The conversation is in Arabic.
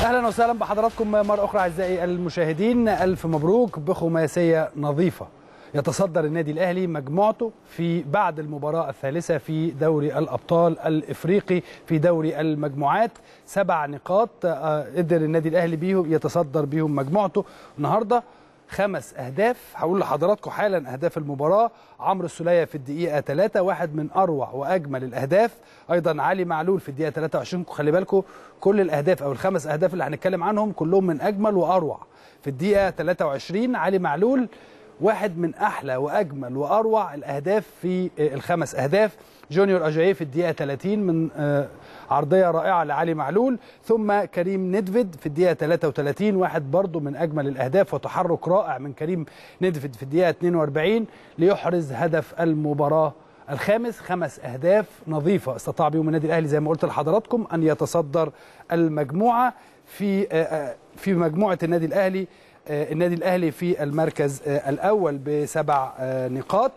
أهلا وسهلا بحضراتكم مرة أخرى أعزائي المشاهدين. ألف مبروك بخماسية نظيفة. يتصدر النادي الأهلي مجموعته في بعد المباراة الثالثة في دوري الأبطال الإفريقي في دوري المجموعات. سبع نقاط قدر النادي الأهلي بيهم يتصدر بيهم مجموعته. النهارده خمس أهداف. هقول لحضراتكم حالا أهداف المباراة. عمرو السولية في الدقيقة 3 واحد من أروع وأجمل الأهداف. أيضا علي معلول في الدقيقة 23 خلي بالكم كل الأهداف أو الخمس أهداف اللي هنتكلم عنهم كلهم من أجمل وأروع. في الدقيقة 23 علي معلول واحد من أحلى وأجمل وأروع الأهداف في الخمس أهداف. جونيور اجاييه في الدقيقة 30 من عرضية رائعة لعلي معلول. ثم كريم ندفد في الدقيقة 33 واحد برضه من أجمل الأهداف وتحرك رائع من كريم ندفد في الدقيقة 42 ليحرز هدف المباراة الخامس. خمس أهداف نظيفة استطاع بهم النادي الأهلي زي ما قلت لحضراتكم أن يتصدر المجموعة في في مجموعة النادي الأهلي النادي الأهلي في المركز الأول بسبع نقاط.